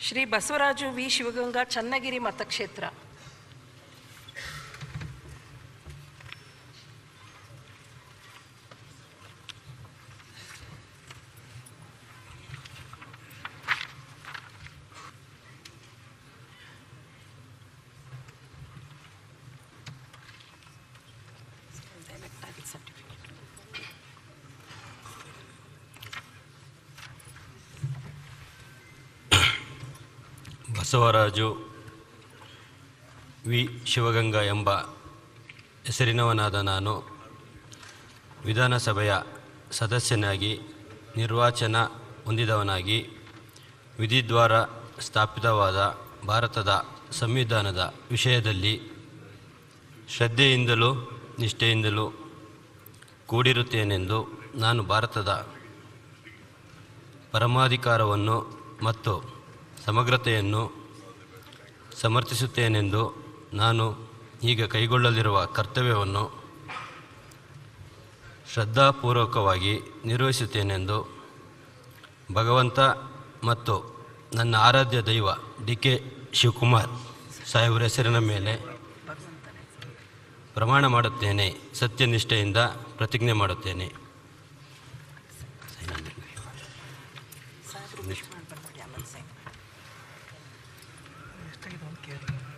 Shri Basavaraju V. Shivaganga Channagiri ಮತಕ್ಷೇತ್ರ. Basavaraju V. Shivaganga ಎಂಬ ಹೆಸರಿನವನಾದ ನಾನು ವಿಧಾನಸಭೆಯ ಸದಸ್ಯನಾಗಿ, ನಿರ್ವಾಚನ ಹೊಂದಿದವನಾಗಿ, ವಿಧಿದ್ವಾರ ಸ್ಥಾಪಿತವಾದ ಭಾರತದ ಸಂವಿಧಾನದ ವಿಷಯದಲ್ಲಿ ಶ್ರದ್ಧೆಯಿಂದಲೂ ನಿಷ್ಠೆಯಿಂದಲೂ ಕೂಡಿರುತ್ತೇನೆಂದು ನಾನು ಭಾರತದ ಪರಮಾಧಿಕಾರವನ್ನು ಮತ್ತು ಸಮಗ್ರತೆಯನ್ನು ಸಮರ್ಥಿಸುತ್ತೇನೆಂದು ನಾನು ಈಗ ಕೈಗೊಳ್ಳಲಿರುವ ಕರ್ತವ್ಯವನ್ನು ಶ್ರದ್ಧಾಪೂರ್ವಕವಾಗಿ ನಿರ್ವಹಿಸುತ್ತೇನೆಂದು ಭಗವಂತ ಮತ್ತು ನನ್ನ ಆರಾಧ್ಯ ದೈವ ಡಿ ಕೆ ಶಿವಕುಮಾರ್ ಸಾಹೇಬರ ಹೆಸರಿನ ಮೇಲೆ ಪ್ರಮಾಣ ಮಾಡುತ್ತೇನೆ ಸತ್ಯನಿಷ್ಠೆಯಿಂದ ಪ್ರತಿಜ್ಞೆ ಮಾಡುತ್ತೇನೆ Okay.